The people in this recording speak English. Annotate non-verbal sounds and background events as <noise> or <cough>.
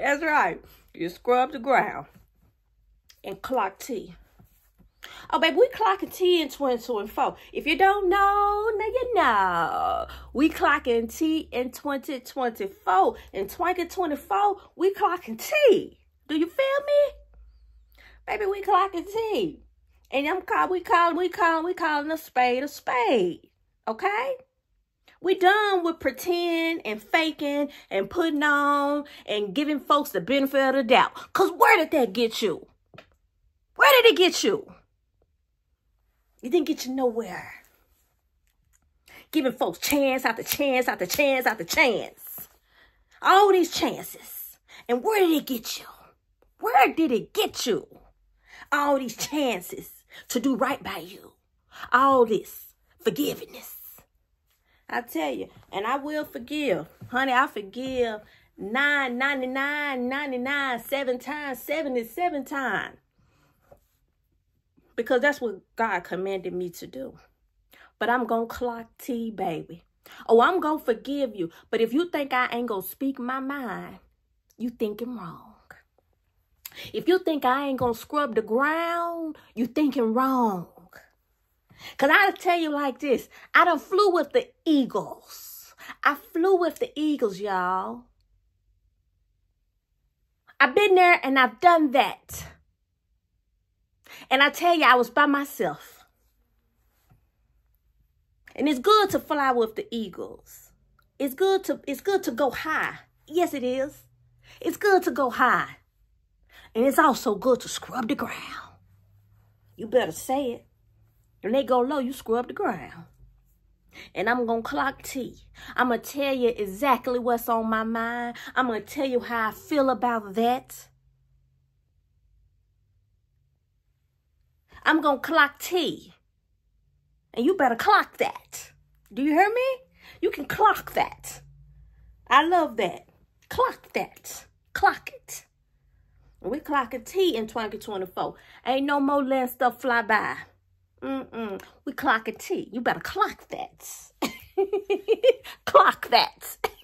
That's right. You scrub the ground and clock tea. Oh, baby, we clocking tea in 2024. If you don't know, now you know. We clocking tea in 2024. In 2024, we clocking tea. Do you feel me? Baby, we clocking tea. And I'm call we calling we calling we calling a spade a spade. Okay? We done with pretend and faking and putting on and giving folks the benefit of the doubt. Cause where did that get you? Where did it get you? It didn't get you nowhere. Giving folks chance after chance after chance after chance. All these chances. And where did it get you? Where did it get you? All these chances to do right by you. All this forgiveness. I tell you, and I will forgive. Honey, I forgive 999, 99, seven times, 77 times. Because that's what God commanded me to do. But I'm going to clock tea, baby. Oh, I'm going to forgive you. But if you think I ain't going to speak my mind, you thinking wrong. If you think I ain't gonna scrub the ground, you thinking wrong. Cause I'll tell you like this. I done flew with the eagles. I flew with the eagles, y'all. I've been there and I've done that. And I tell you, I was by myself. And it's good to fly with the eagles. It's good to it's good to go high. Yes, it is. It's good to go high. And it's also good to scrub the ground. You better say it. When they go low, you scrub the ground. And I'm going to clock tea. I'm going to tell you exactly what's on my mind. I'm going to tell you how I feel about that. I'm going to clock tea. And you better clock that. Do you hear me? You can clock that. I love that. Clock that. Clock it. We clocking tea in 2024. Ain't no more letting stuff fly by. Mm-mm. We clocking tea. You better clock that. <laughs> clock that. <laughs>